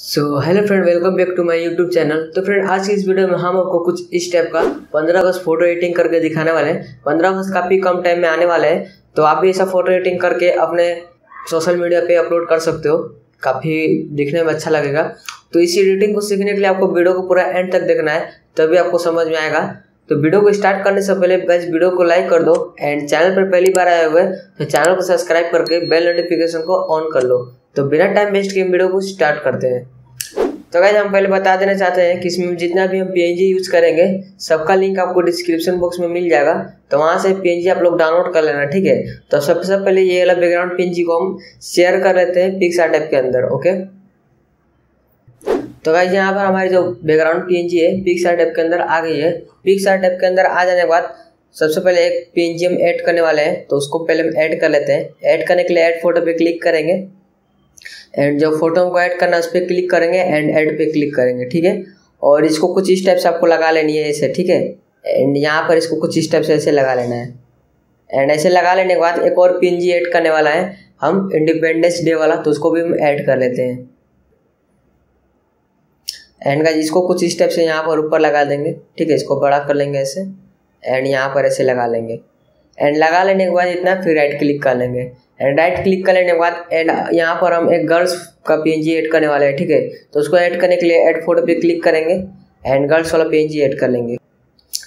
So hello friend welcome back to my YouTube channel तो friend आज की इस वीडियो में हम आपको कुछ इस टाइप का पंद्रह अगस्त फ़ोटो एडिटिंग करके दिखाने वाले हैं। पंद्रह अगस्त काफ़ी कम टाइम में आने वाले हैं। तो आप भी ऐसा फ़ोटो एडिटिंग करके अपने सोशल मीडिया पे अपलोड कर सकते हो। काफ़ी दिखने में अच्छा लगेगा। तो इसी एडिटिंग को सीखने के लिए आपको वीडियो को पूरा एंड तक देखना है, तभी आपको समझ में आएगा। तो वीडियो को स्टार्ट करने से पहले गाइस वीडियो को लाइक कर दो। एंड चैनल पर पहली बार आए हुए तो चैनल को सब्सक्राइब करके बेल नोटिफिकेशन को ऑन कर लो। तो बिना टाइम वेस्ट किए वीडियो को स्टार्ट करते हैं। तो गाइज़ हम पहले बता देना चाहते हैं कि इसमें जितना भी हम पीएनजी यूज़ करेंगे, सबका लिंक आपको डिस्क्रिप्शन बॉक्स में मिल जाएगा। तो वहाँ से पीएनजी आप लोग डाउनलोड कर लेना, ठीक है? तो सबसे पहले ये वाला बैकग्राउंड पीएनजी को हम शेयर कर लेते हैं पिक्स आर्ट के अंदर ओके तो गाइज़ यहाँ पर हमारी जो बैकग्राउंड PNG है पिक्स आर्ट के अंदर आ गई है। पिक्स आर्ट के अंदर आ जाने के बाद सबसे पहले एक PNG हम ऐड करने वाले हैं। तो उसको पहले हम ऐड कर लेते हैं। ऐड करने के लिए ऐड फ़ोटो पे क्लिक करेंगे। एंड जब फ़ोटो को ऐड करना है, उस पर क्लिक करेंगे एंड ऐड पे क्लिक करेंगे, ठीक है? और इसको कुछ इस टाइप से आपको लगा लेनी है ऐसे, ठीक है? एंड यहाँ पर इसको कुछ इस टाइप से ऐसे लगा लेना है। एंड ऐसे लगा लेने के बाद एक और पिन जी ऐड करने वाला है। हम इंडिपेंडेंस डे वाला तो उसको भी हम ऐड कर लेते हैं। एंड का इसको कुछ इस टाइप से यहाँ पर ऊपर लगा देंगे, ठीक है? इसको बड़ा कर लेंगे ऐसे। एंड यहाँ पर ऐसे लगा लेंगे। एंड लगा लेने के बाद इतना, फिर राइट क्लिक कर लेंगे। एंड राइट क्लिक कर लेने के बाद एंड यहाँ पर हम एक गर्ल्स का पी ऐड करने वाले हैं, ठीक है? तो उसको ऐड करने के लिए ऐड फ़ोटो पे क्लिक करेंगे एंड गर्ल्स वाला पी ऐड कर लेंगे।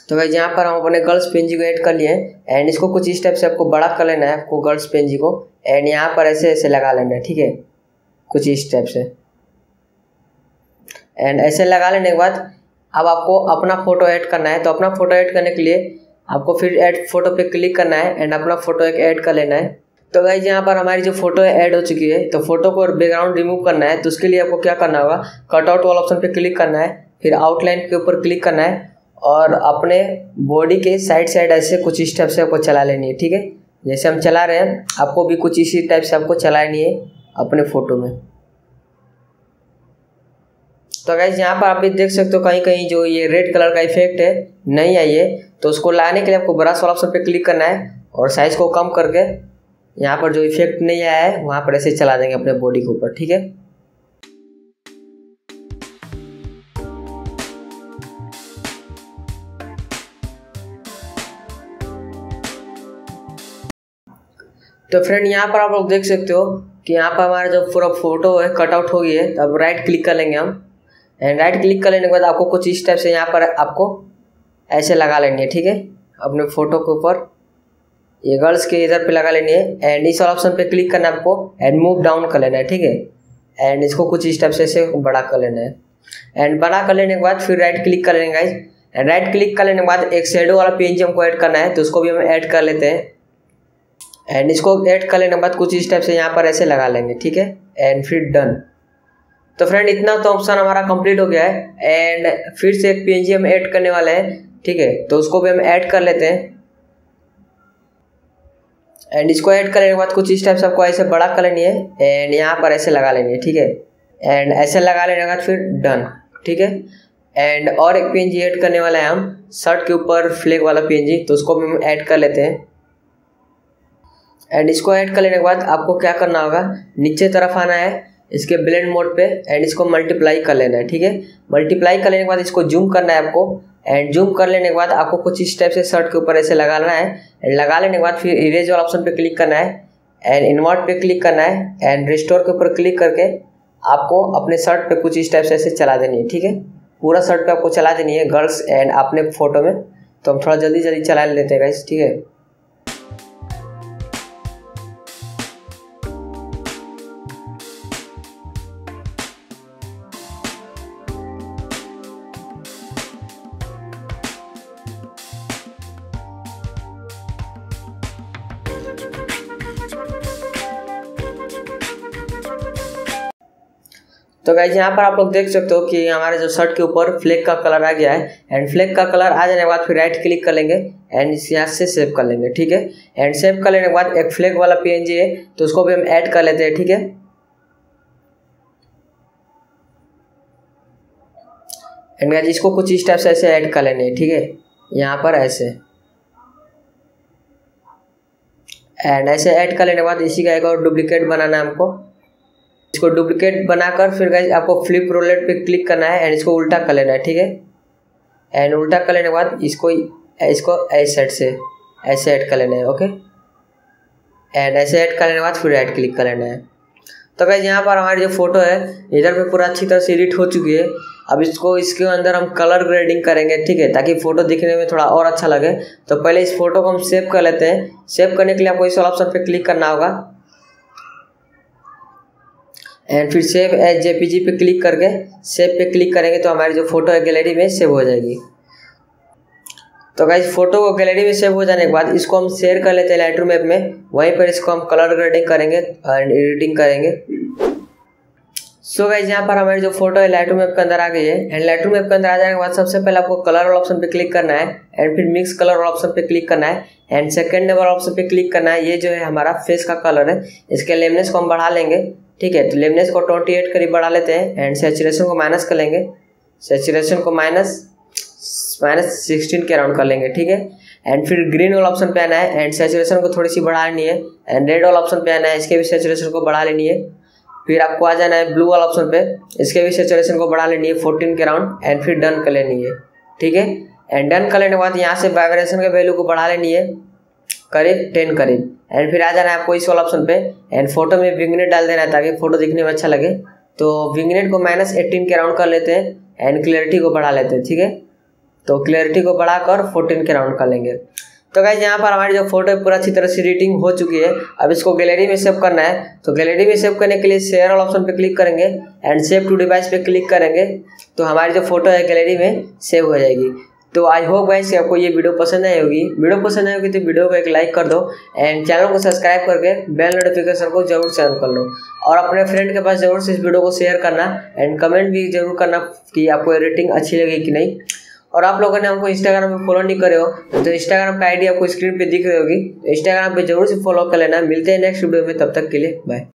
तो भाई यहाँ पर हम अपने गर्ल्स पेंजी को ऐड कर लिए एंड इसको कुछ इस टाइप से आपको बड़ा कर लेना है, आपको गर्ल्स पेंजी को। एंड यहाँ पर ऐसे ऐसे लगा लेना है, ठीक है? कुछ इस टाइप से। एंड ऐसे लगा लेने के बाद, अब आपको अपना फ़ोटो ऐड करना है। तो अपना फ़ोटो ऐड करने के लिए आपको फिर ऐड फ़ोटो पे क्लिक करना है एंड अपना फ़ोटो एक ऐड कर लेना है। तो गाइज़ यहाँ पर हमारी जो फ़ोटो है ऐड हो चुकी है। तो फ़ोटो को बैकग्राउंड रिमूव करना है। तो उसके लिए आपको क्या करना होगा? कटआउट वाला ऑप्शन पे क्लिक करना है। फिर आउटलाइन के ऊपर क्लिक करना है। और अपने बॉडी के साइड साइड ऐसे कुछ इस टाइप से आपको चला लेनी है, ठीक है? जैसे हम चला रहे हैं, आपको भी कुछ इसी टाइप से आपको चलानी है अपने फ़ोटो में। तो गैस यहाँ पर आप भी देख सकते हो कहीं कहीं जो ये रेड कलर का इफ़ेक्ट है, नहीं आई है। तो उसको लाने के लिए आपको ब्रश वाला ऑप्शन पे क्लिक करना है और साइज़ को कम करके यहाँ पर जो इफ़ेक्ट नहीं आया है, वहाँ पर ऐसे चला देंगे अपने बॉडी के ऊपर, ठीक है? तो फ्रेंड यहाँ पर आप लोग देख सकते हो कि यहाँ पर हमारा जो पूरा फ़ोटो है कटआउट हो गई है तो अब राइट क्लिक कर लेंगे हम। एंड राइट क्लिक कर लेने के बाद आपको कुछ इस टाइप से यहाँ पर आपको ऐसे लगा लेनी है ठीक है? अपने फ़ोटो के ऊपर। ये गर्ल्स के इधर पे लगा लेनी है एंड इस वाला ऑप्शन पे क्लिक करना है आपको। एंड मूव डाउन कर लेना है, ठीक है? एंड इसको कुछ स्टेप से, ऐसे बड़ा कर लेना है। एंड बड़ा कर लेने के बाद फिर राइट क्लिक कर लेंगे गाइज़ एंड राइट क्लिक कर लेने के बाद एक शेडो वाला पेज हमको ऐड करना है तो उसको भी हम ऐड कर लेते हैं। एंड इसको ऐड कर लेने के बाद कुछ स्टेप से यहाँ पर ऐसे लगा लेंगे, ठीक है? एंड फिर डन तो फ्रेंड इतना तो ऑप्शन हमारा कंप्लीट हो गया है। एंड फिर से एक पी हम ऐड करने वाले हैं। ठीक है तो उसको भी हम ऐड कर लेते हैं। एंड इसको ऐड करने के बाद कुछ इस टाइप से आपको ऐसे बड़ा कर लेनी है। एंड यहाँ पर ऐसे लगा लेनी है, ठीक है। एंड ऐसे लगा लेने के बाद फिर डन ठीक है। एंड और एक पीएनजी ऐड करने वाला है हम शर्ट के ऊपर फ्लैग वाला पीएनजी तो उसको भी हम ऐड कर लेते हैं। एंड इसको ऐड कर लेने के बाद आपको क्या करना होगा, नीचे तरफ़ आना है, इसके ब्लेंड मोड पे एंड इसको मल्टीप्लाई कर लेना है, ठीक है। मल्टीप्लाई कर लेने के बाद इसको जूम करना है आपको। एंड जूम कर लेने के बाद आपको कुछ इस टाइप से शर्ट के ऊपर ऐसे लगाना है। एंड लगा लेने के बाद फिर इरेज वाला ऑप्शन पे क्लिक करना है। एंड इन्वर्ट पे क्लिक करना है। एंड रिस्टोर के ऊपर क्लिक करके आपको अपने शर्ट पे कुछ इस टाइप से ऐसे चला देनी है, ठीक है? पूरा शर्ट पे आपको चला देनी है गर्ल्स एंड अपने फ़ोटो में। तो हम थोड़ा जल्दी जल्दी चला लेते हैं गाइस ठीक है? तो गाइज़ यहाँ पर आप लोग देख सकते हो कि हमारे जो शर्ट के ऊपर फ्लैग का कलर आ गया है। एंड फ्लैग का कलर आ जाने के बाद फिर राइट क्लिक कर लेंगे एंड इस यहाँ से सेव कर लेंगे, ठीक है? एंड सेव कर लेने के बाद एक फ्लैग वाला पीएनजी है तो उसको भी हम ऐड कर लेते हैं, ठीक है? एंड गाइज़ इसको कुछ इस टाइप से ऐसे ऐड कर लेने ठीक है? यहाँ पर ऐसे। एंड ऐसे ऐड कर लेने के बाद इसी का एक और डुप्लीकेट बनाना है हमको। इसको डुप्लीकेट बनाकर फिर गाइज़ आपको फ्लिप रोलेट पे क्लिक करना है एंड इसको उल्टा कर लेना है, ठीक है? एंड उल्टा कर लेने के बाद इसको इसको ऐसे सेट से, ऐसे ऐड कर लेना है ओके एंड ऐसे ऐड कर लेने के बाद फिर ऐड क्लिक कर लेना है। तो गाइज़ यहाँ पर हमारी जो फ़ोटो है, इधर पे पूरा अच्छी तरह से एडिट हो चुकी है। अब इसको, इसके अंदर हम कलर ग्रेडिंग करेंगे, ठीक है? ताकि फ़ोटो दिखने में थोड़ा और अच्छा लगे। तो पहले इस फ़ोटो को हम सेव कर लेते हैं। सेव करने के लिए आपको इस ऑप्शन पर क्लिक करना होगा। एंड फिर सेव एज जे जेपीजी पे क्लिक करके सेव पे क्लिक करेंगे तो हमारी जो फ़ोटो है गैलरी में सेव हो जाएगी। तो गाइज़ फ़ोटो को गैलरी में सेव हो जाने के बाद इसको हम शेयर कर लेते हैं लाइट मैप में। वहीं पर इसको हम कलर ग्रेडिंग करेंगे एंड एडिटिंग करेंगे। सो गाइज़ यहाँ पर हमारी जो फ़ोटो है लाइट मैप के अंदर आ गई है। एंड लाइट मैप के अंदर आ जाने के बाद सबसे पहले आपको कलर वाला ऑप्शन पे क्लिक करना है। एंड फिर मिक्स कलर वाला ऑप्शन पे क्लिक करना है। एंड सेकेंड वाला ऑप्शन पे क्लिक करना है। ये जो है हमारा फेस का कलर है। इसके लेमनेस को हम बढ़ा लेंगे। ठीक है तो लेमनेस को ट्वेंटी एट करीब बढ़ा लेते हैं एंड सेचुरेशन को माइनस कर लेंगे। सेचुरेशन को माइनस माइनस सिक्सटीन के अराउंड कर लेंगे, ठीक है? एंड फिर ग्रीन वाला ऑप्शन पे आना है एंड सेचुरेशन को थोड़ी सी बढ़ा लेनी है एंड रेड वाला ऑप्शन पे आना है, इसके भी सेचुरेशन को बढ़ा लेनी है। फिर आपको आ जाना है ब्लू वाला ऑप्शन पे, इसके भी सेचुरेशन को बढ़ा लेनी है फोर्टीन के राउंड एंड फिर डन कर लेनी है, ठीक है? एंड डन कर लेने के बाद यहाँ से वाइब्रेशन के वैल्यू को बढ़ा लेनी है। करीब टेन करीब एंड फिर आ जाना है आपको इस वाला ऑप्शन पे। एंड फ़ोटो में विंगनेट डाल देना है ताकि फ़ोटो दिखने में अच्छा लगे। तो विंगनेट को माइनस एट्टीन के राउंड कर लेते हैं। एंड क्लियरिटी को बढ़ा लेते हैं, ठीक है? तो क्लियरिटी को बढ़ाकर फोर्टीन के राउंड कर लेंगे। तो गाइज़ यहाँ पर हमारी जो फ़ोटो है, पूरा अच्छी तरह से एडिटिंग हो चुकी है। अब इसको गैलरी में सेव करना है। तो गैलरी में सेव करने के लिए शेयर वाला ऑप्शन पे क्लिक करेंगे। एंड सेव टू डिवाइस पे क्लिक करेंगे। तो हमारी जो फ़ोटो है गैलरी में सेव हो जाएगी। तो आई होप गाइस कि आपको ये वीडियो पसंद आई होगी। वीडियो पसंद आई होगी तो वीडियो को एक लाइक कर दो एंड चैनल को सब्सक्राइब करके बेल नोटिफिकेशन को ज़रूर सेंड कर लो। और अपने फ्रेंड के पास ज़रूर से इस वीडियो को शेयर करना एंड कमेंट भी ज़रूर करना कि आपको रेटिंग अच्छी लगी कि नहीं। और आप लोगों ने हमको इंस्टाग्राम पे फॉलो नहीं करे हो तो इंस्टाग्राम का आईडी आपको स्क्रीन पे दिख रही होगी। इंस्टाग्राम पे ज़रूर से फॉलो कर लेना। मिलते हैं नेक्स्ट वीडियो में, तब तक के लिए बाय